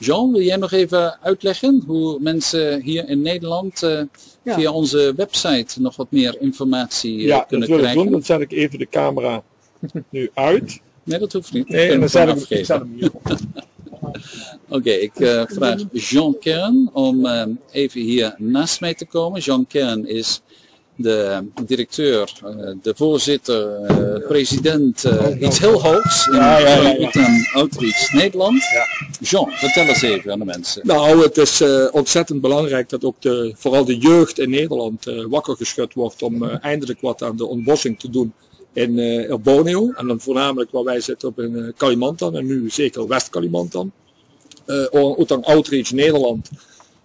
Jean, wil jij nog even uitleggen hoe mensen hier in Nederland uh, ja. via onze website nog wat meer informatie uh, ja, kunnen dat wil krijgen? Ik doen. Dan zet ik even de camera nu uit. Nee, dat hoeft niet. Nee, en dan zet ik, ik zet hem hier. Oké, okay, ik uh, vraag Jean Kern om even hier naast mij te komen. Jean Kern is de directeur, uh, de voorzitter, president, iets heel hoogs in ja, ja, ja. Outreach Nederland. Ja. Jean, vertel eens even aan de mensen. Nou, het is ontzettend belangrijk dat ook de, vooral de jeugd in Nederland wakker geschud wordt om eindelijk wat aan de ontbossing te doen in uh, Borneo. En dan voornamelijk waar wij zitten op in Kalimantan en nu zeker West-Kalimantan. Uh, Outreach Nederland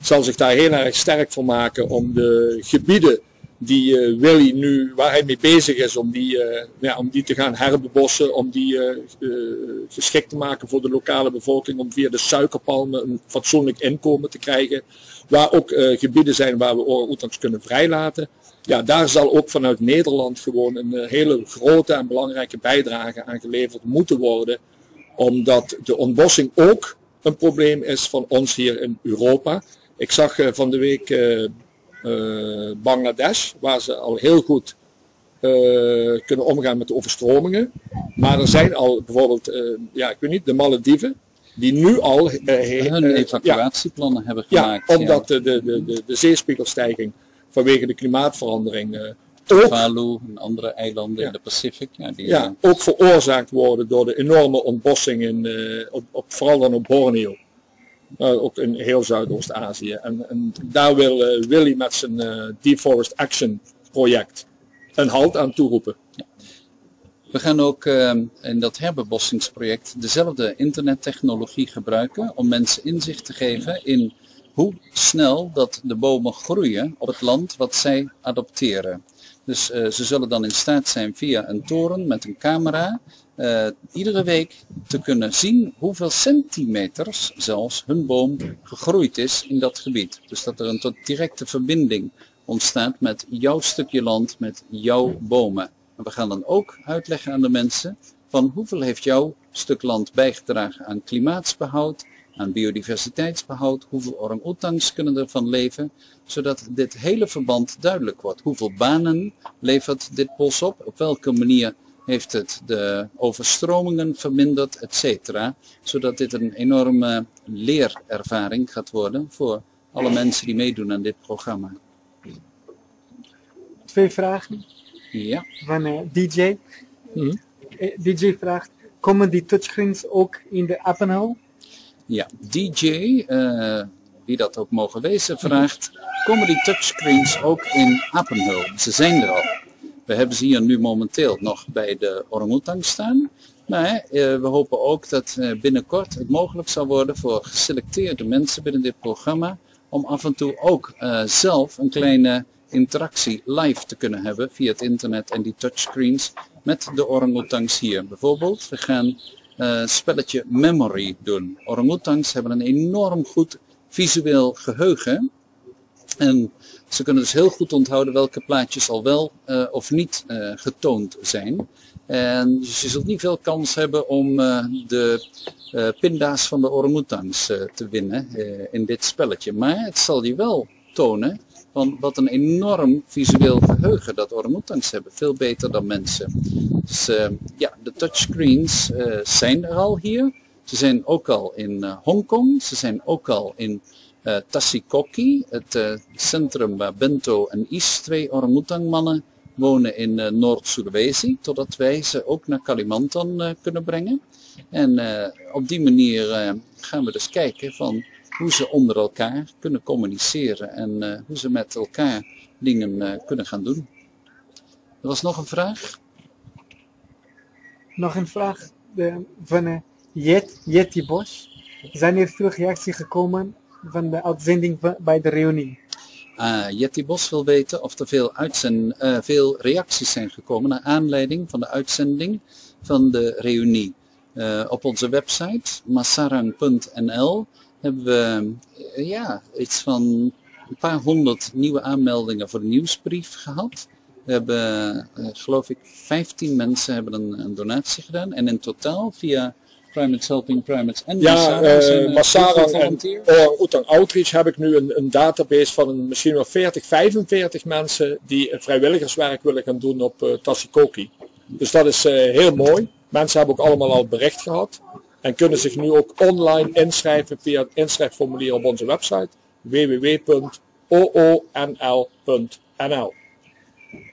zal zich daar heel erg sterk voor maken om de gebieden die uh, Willy nu, waar hij mee bezig is, om die, uh, ja, om die te gaan herbebossen, om die uh, geschikt te maken voor de lokale bevolking, om via de suikerpalmen een fatsoenlijk inkomen te krijgen. Waar ook gebieden zijn waar we orang-oetangs kunnen vrijlaten ja, daar zal ook vanuit Nederland gewoon een hele grote en belangrijke bijdrage aan geleverd moeten worden. Omdat de ontbossing ook een probleem is van ons hier in Europa. Ik zag van de week uh, uh, Bangladesh, waar ze al heel goed kunnen omgaan met de overstromingen. Maar er zijn al bijvoorbeeld, ja, ik weet niet, de Malediven, die nu al hun evacuatieplannen ja, hebben gemaakt. Ja, omdat de, de, de, de zeespiegelstijging vanwege de klimaatverandering. Tuvalu en andere eilanden in de Pacific. Ja, die, ja, ook veroorzaakt worden door de enorme ontbossing in, op, op, vooral dan op Borneo. Uh, ook in heel Zuidoost-Azië. En, daar wil Willy met zijn Deforest Action project een halt aan toeroepen. Ja. We gaan ook uh, in dat herbebossingsproject dezelfde internettechnologie gebruiken om mensen inzicht te geven in hoe snel dat de bomen groeien op het land wat zij adopteren. Dus uh, ze zullen dan in staat zijn via een toren met een camera uh, iedere week te kunnen zien hoeveel centimeters zelfs hun boom gegroeid is in dat gebied. Dus dat er een directe verbinding ontstaat met jouw stukje land, met jouw bomen. En we gaan dan ook uitleggen aan de mensen van hoeveel heeft jouw stuk land bijgedragen aan klimaatsbehoud, aan biodiversiteitsbehoud, hoeveel orang-oetangs kunnen ervan leven, zodat dit hele verband duidelijk wordt. Hoeveel banen levert dit bos op, op welke manier heeft het de overstromingen verminderd, etc. Zodat dit een enorme leerervaring gaat worden voor alle mensen die meedoen aan dit programma. Twee vragen. Ja. Van uh, DJ. Mm -hmm. DJ vraagt, komen die touchscreens ook in de Appenhal? Ja, DJ, uh, wie dat ook mogen wezen, vraagt, komen die touchscreens ook in Appenhul? Ze zijn er al. We hebben ze hier nu momenteel nog bij de orangutang staan. Maar uh, we hopen ook dat uh, binnenkort het mogelijk zal worden voor geselecteerde mensen binnen dit programma om af en toe ook zelf een kleine interactie live te kunnen hebben via het internet en die touchscreens met de orangutangs hier. Bijvoorbeeld, we gaan spelletje memory doen. Orangutangs hebben een enorm goed visueel geheugen. En ze kunnen dus heel goed onthouden welke plaatjes al wel uh, of niet uh, getoond zijn. En dus je zult niet veel kans hebben om uh, de pinda's van de orangutangs te winnen in dit spelletje. Maar het zal je wel tonen van wat een enorm visueel geheugen dat orangutangs hebben. Veel beter dan mensen. Dus ja, de touchscreens zijn er al hier. Ze zijn ook al in Hongkong. Ze zijn ook al in uh, Tasikoki, het centrum waar Bento en Is, twee orangutangmannen, wonen in Noord-Sulawesi. Totdat wij ze ook naar Kalimantan kunnen brengen. En op die manier gaan we dus kijken van hoe ze onder elkaar kunnen communiceren en hoe ze met elkaar dingen kunnen gaan doen. Er was nog een vraag? Nog een vraag van Jet, Jetty Bos. Zijn er veel reacties gekomen van de uitzending bij de reunie? Uh, Jetty Bos wil weten of er veel, uitzend, uh, veel reacties zijn gekomen naar aanleiding van de uitzending van de reunie. Uh, op onze website masarang.nl hebben we ja, iets van een paar honderd nieuwe aanmeldingen voor de nieuwsbrief gehad. We hebben, geloof ik, 15 mensen hebben een, een, donatie gedaan. En in totaal via Primates Helping Primates en Ja, uh, eh, en Oetang Outreach heb ik nu een, een database van een, misschien wel 40, 45 mensen die eh, vrijwilligerswerk willen gaan doen op uh, Tassikoki. Dus dat is uh, heel mooi. Mensen hebben ook allemaal al bericht gehad. En kunnen zich nu ook online inschrijven via het inschrijfformulier op onze website www.oonl.nl.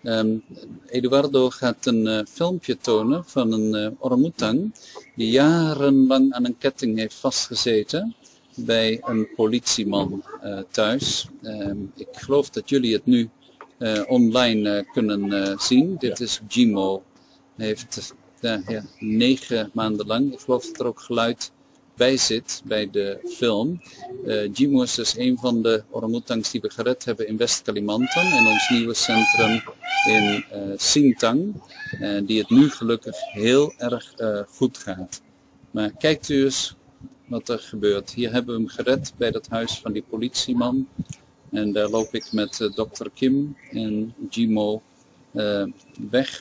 Um, Eduardo gaat een uh, filmpje tonen van een uh, orangutang die jarenlang aan een ketting heeft vastgezeten bij een politieman uh, thuis. Um, ik geloof dat jullie het nu online kunnen zien. Dit is Jimo. Hij heeft ja, negen maanden lang, ik geloof dat er ook geluid bij zit bij de film. Uh, Jimo is dus een van de orangutangs die we gered hebben in West-Kalimantan, in ons nieuwe centrum in uh, Sintang, uh, die het nu gelukkig heel erg goed gaat. Maar kijkt u eens wat er gebeurt. Hier hebben we hem gered bij dat huis van die politieman. En daar loop ik met dokter Kim en Jimo weg.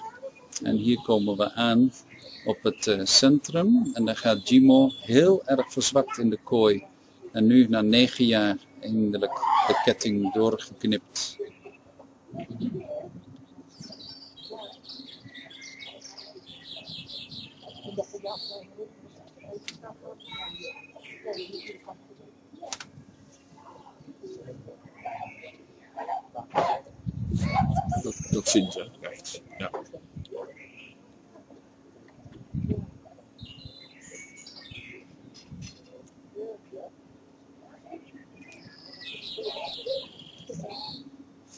En hier komen we aan op het uh, centrum. En dan gaat Jimo heel erg verzwakt in de kooi. En nu na negen jaar eindelijk de ketting doorgeknipt. Ze rechts. Ja.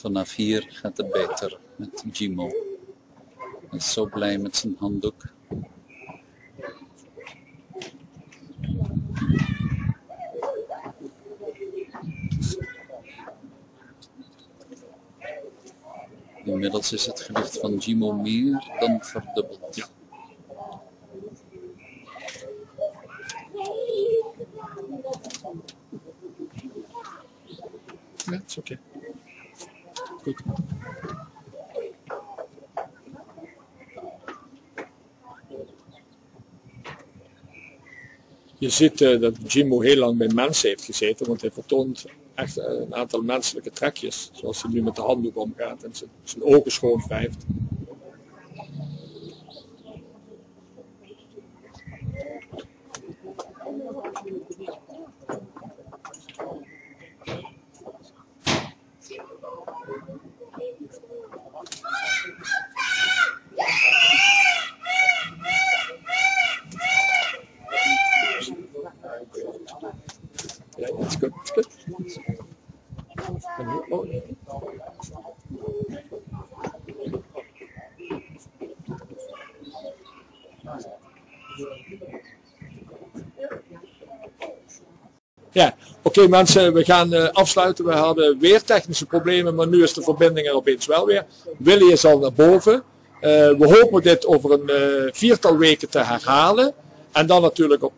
Vanaf hier gaat het beter met Jimo. Hij is zo blij met zijn handdoek. Inmiddels is het gewicht van Jimo meer dan verdubbeld. Ja. Is Je ziet uh, dat Jimbo heel lang bij mensen heeft gezeten, want hij vertoont echt uh, een aantal menselijke trekjes. Zoals hij nu met de handdoek omgaat en zijn, zijn ogen schoon wrijft. Ja, oké mensen, we gaan eh, afsluiten. We hadden weer technische problemen, maar nu is de verbinding er opeens wel weer. Willy is al naar boven. Eh, we hopen dit over een eh, viertal weken te herhalen. En dan natuurlijk op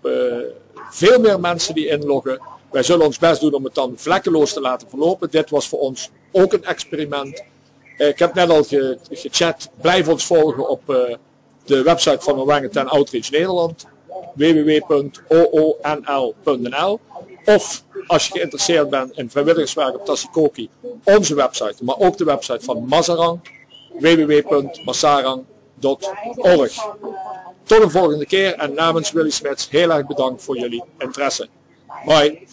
veel meer mensen die inloggen. Wij zullen ons best doen om het dan vlekkeloos te laten verlopen. Dit was voor ons ook een experiment. Ik heb net al ge- gechat. Blijf ons volgen op de website van Orangutan Outreach Nederland. www.oonl.nl Of als je geïnteresseerd bent in vrijwilligerswerk op Tassikoki, onze website, maar ook de website van Mazarang, www.masarang.org. Tot een volgende keer en namens Willy Smits heel erg bedankt voor jullie interesse. Bye.